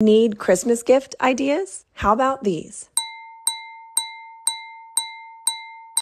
Need Christmas gift ideas? How about these?